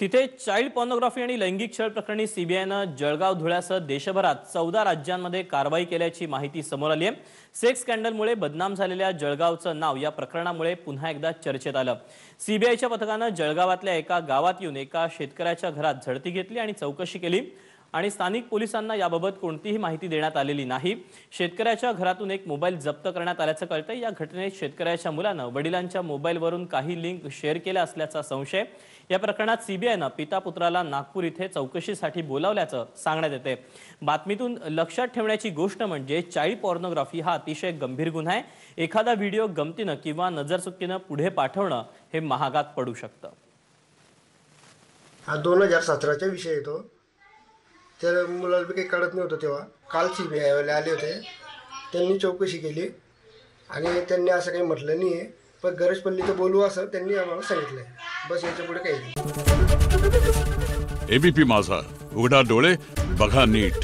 तिथे child pornography आणि लैंगिक छळ प्रकरणी सीबीआयनं जळगाव धुळ्यासह देशभरात चौदा राज्यांमध्ये कारवाई केल्याची माहिती समोर आली आहे. सेक्स स्कॅन्डलमुळे बदनाम झालेल्या जळगावचं नाव या प्रकरणामुळे पुन्हा एकदा चर्चेत आलं. सीबीआयच्या पथकानं जळगावातल्या एका गावात येऊन एका शेतकऱ्याच्या घरात झडती घेतली आणि चौकशी केली. आणि स्थानिक पोलिसांना याबाबत कोणतीही माहिती देण्यात आलेली नाही. शेतकऱ्याच्या घरातून एक मोबाईल जप्त करण्यात आल्याचं कळतं या घटनेत शेतकऱ्याच्या मुलानं वडिलांच्या मोबाईलवरून काही लिंक शेअर केल्या असल्याचा संशय. या प्रकरणात सीबीआयनं पिता पुत्राला नागपूर इथे चौकशीसाठी बोलावल्याचं सांगण्यात येते बातमीतून लक्षात ठेवण्याची गोष्ट म्हणजे चाइल्ड पॉर्नोग्राफी हा अतिशय गंभीर गुन्हा आहे. एखादा व्हिडिओ गमतीनं किंवा नजरचुकीनं पुढे पाठवणं हे महागात पडू शकतं. हा दोन हजार सतराचा विषय येतो त्या मुलाला बी काही कळत नव्हतं तेव्हा. काल सी बी आयवाले आले होते. त्यांनी चौकशी केली. आणि त्यांनी असं काही म्हटलं नाही आहे पण गरज पडली तर बोलू असं त्यांनी आम्हाला सांगितलं बस याच्यापुढे काही नाही. एबीपी माझा. उघडा डोळे बघा नीट.